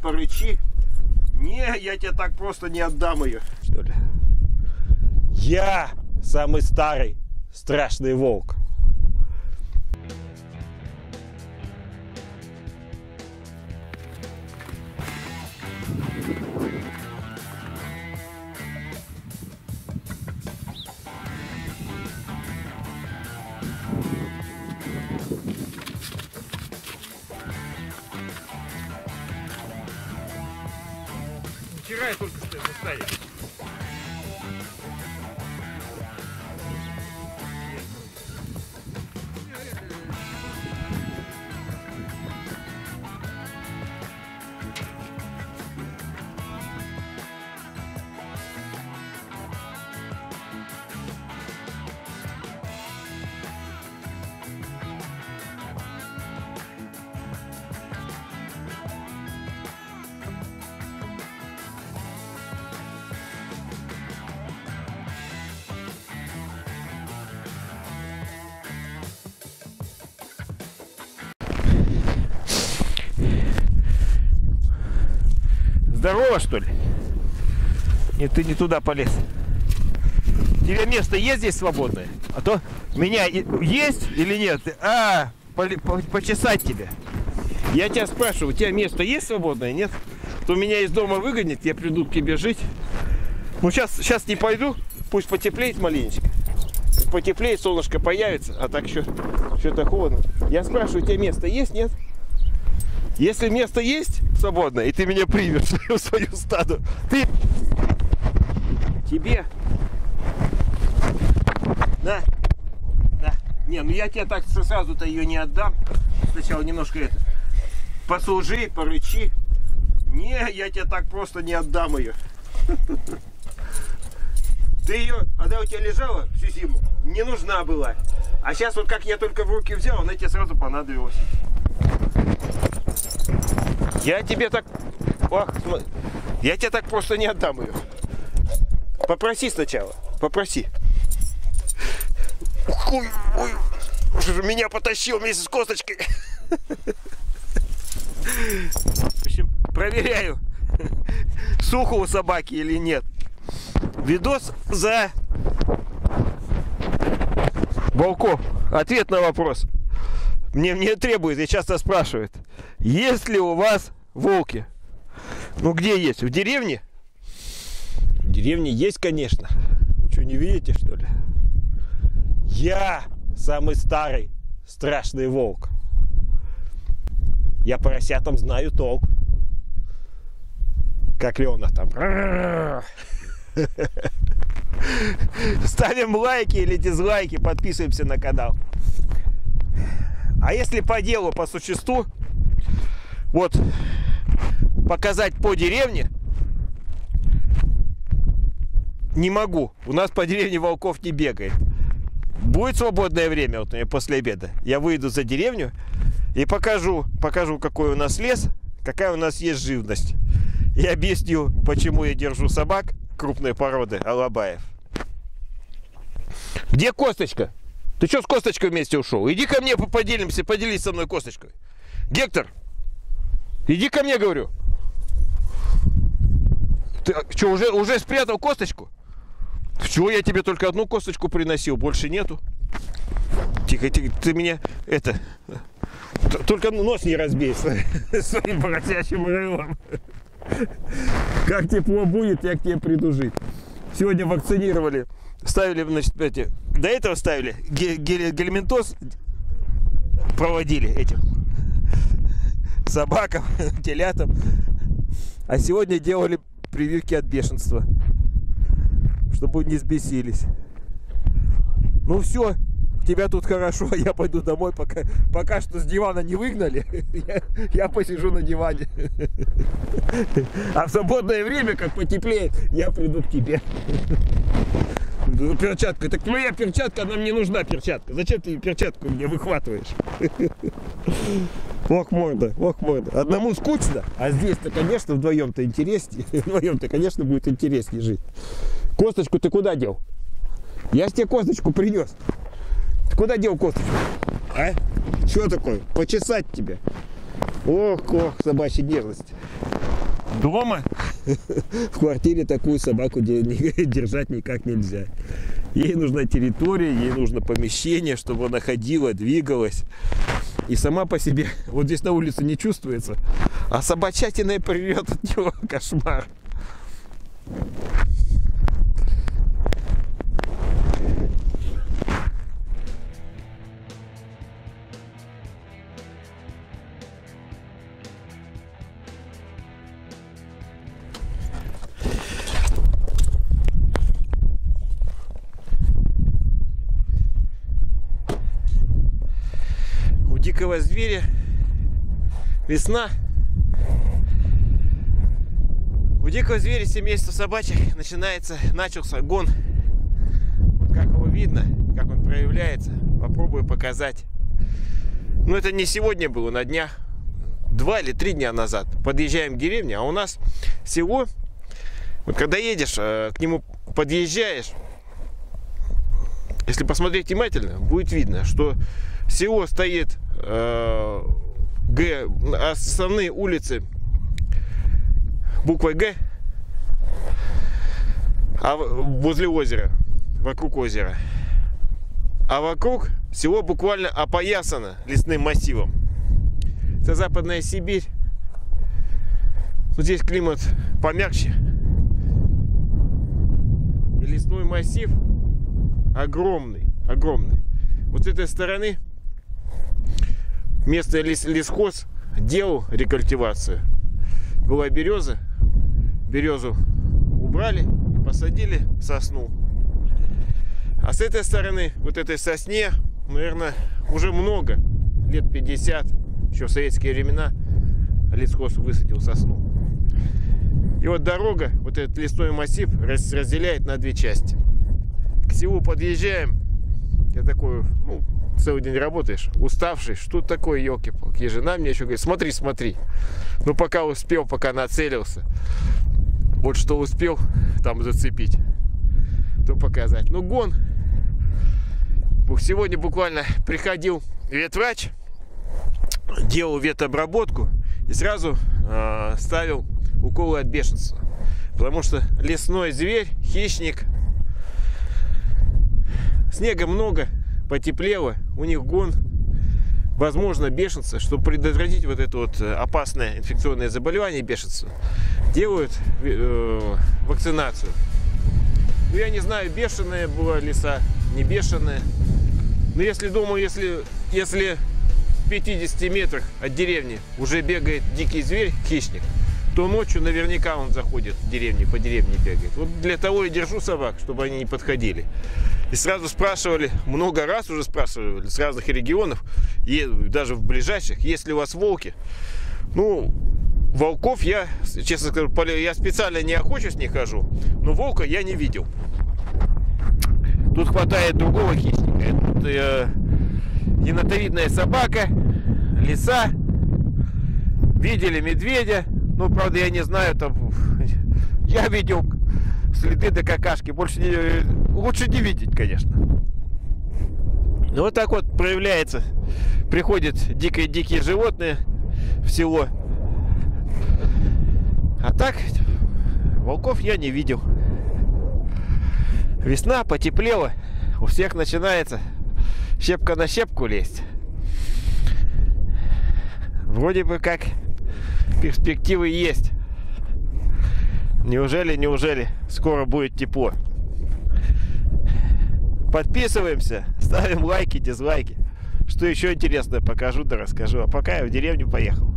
порычи. Не, я тебе так просто не отдам ее. Что ли? Я самый старый страшный волк. Вчера я только Здорово, что ли? Нет, ты не туда полез. У тебя место есть здесь свободное? А то меня есть или нет? А, по, по, почесать тебе. Я тебя спрашиваю, у тебя место есть свободное, нет? То меня из дома выгонят, я приду к тебе жить. Ну, сейчас, сейчас не пойду, пусть потеплеет маленечко. Потеплеет, солнышко появится, а так еще что-то холодно. Я спрашиваю, у тебя место есть, нет? Если место есть свободное, и ты меня примешь в свою стаду, ты... Тебе... На. На. Не, ну я тебе так сразу-то ее не отдам. Сначала немножко это... Послужи, порычи. Не, я тебе так просто не отдам ее. Ты ее, она у тебя лежала всю зиму, не нужна была. А сейчас вот как я только в руки взял, она тебе сразу понадобилась. Я тебе так... Ох, я тебе так просто не отдам ее. Попроси сначала. Попроси. Ой, ой. Меня потащил вместе с косточкой. В общем, проверяю, сухо у собаки или нет. Видос за Волков. Ответ на вопрос. Мне, мне требует, и часто спрашивают, есть ли у вас волки? Ну где есть? В деревне? В деревне есть, конечно. Вы что, не видите, что ли? Я самый старый страшный волк. Я поросятам знаю толк. Как Леонов там. Ставим лайки или дизлайки, подписываемся на канал. А если по делу, по существу, вот показать по деревне не могу. У нас по деревне волков не бегает. Будет свободное время вот после обеда. Я выйду за деревню и покажу, покажу, какой у нас лес, какая у нас есть живность. И объясню, почему я держу собак крупной породы Алабаев. Где косточка? Ты что с косточкой вместе ушел? Иди ко мне поделимся, поделись со мной косточкой. Гектор, иди ко мне, говорю. Ты что, уже, уже спрятал косточку? Чего я тебе только одну косточку приносил, больше нету. Тихо, тихо, ты меня это. Только нос не разбей своим поросячьим рылом. Как тепло будет, я к тебе приду жить. Сегодня вакцинировали ставили, значит, эти, до этого ставили гельминтоз, проводили этим собакам, телятам, а сегодня делали прививки от бешенства, чтобы не сбесились. Ну все, тебя тут хорошо, я пойду домой, пока, пока что с дивана не выгнали, я, я посижу на диване. А в свободное время, как потеплеет, я приду к тебе. Ну, перчатка. Так моя перчатка, нам не нужна перчатка. Зачем ты перчатку мне выхватываешь? Ох, морда, ох, морда. Одному скучно, а здесь-то, конечно, вдвоем-то интереснее. Вдвоем-то, конечно, будет интереснее жить. Косточку ты куда дел? Я с тебе косточку принес. Ты куда дел косточку? А? Что такое? Почесать тебе. Ох, ох, собачья нервность. Дома? В квартире такую собаку держать никак нельзя. Ей нужна территория, ей нужно помещение, чтобы она ходила, двигалась. И сама по себе, вот здесь на улице не чувствуется, а собачатина придет от него кошмар. Дикого зверя. Весна. У дикого зверя семейства собачек начинается, начался гон. Вот как его видно, как он проявляется, попробую показать. Но это не сегодня было, на днях. Два или три дня назад. Подъезжаем к деревне, а у нас село, вот когда едешь, э, к нему подъезжаешь, если посмотреть внимательно, будет видно, что село стоит э, Г, основные улицы буквой Г, а возле озера, вокруг озера. А вокруг село буквально опоясано лесным массивом. Это Западная Сибирь. Вот здесь климат помягче. И лесной массив огромный, огромный. Вот с этой стороны местный лес, лесхоз делал рекультивацию. Была береза, березу убрали, посадили сосну. А с этой стороны, вот этой сосне, наверное, уже много, лет 50, еще в советские времена, лесхоз высадил сосну. И вот дорога, вот этот лесной массив разделяет на две части. К селу подъезжаем, я такой, ну, целый день работаешь, уставший, что такое, елки-палки. Жена мне еще говорит, смотри, смотри. Ну, пока успел, пока нацелился. Вот что успел там зацепить, то показать. Ну, гон. Сегодня буквально приходил ветврач, делал ветобработку и сразу э, ставил уколы от бешенства. Потому что лесной зверь, хищник, снега много, потеплело, у них гон, возможно, бешенство, чтобы предотвратить вот это вот э, опасное инфекционное заболевание бешенство, делают э, вакцинацию. Ну, я не знаю, бешеная была лиса, не бешеная. Но если думаю, если, если в 50 метрах от деревни уже бегает дикий зверь, хищник, то ночью наверняка он заходит в деревню, по деревне бегает. Вот для того и держу собак, чтобы они не подходили. И сразу спрашивали, много раз уже спрашивали с разных регионов, и даже в ближайших, есть ли у вас волки. Ну, волков я, честно скажу, я специально не охочусь, не хожу, но волка я не видел. Тут хватает другого хищника. Это э, енотовидная собака, лиса. Видели медведя. Ну, правда, я не знаю, там... Я видел следы до какашки. Больше не, лучше не видеть, конечно. Ну вот так вот проявляется. Приходят дикие-дикие животные в село. А так, волков я не видел. Весна потеплела. У всех начинается щепка на щепку лезть. Вроде бы как перспективы есть. Неужели, неужели скоро будет тепло? Подписываемся, ставим лайки, дизлайки. Что еще интересное покажу да расскажу. А пока я в деревню поехал.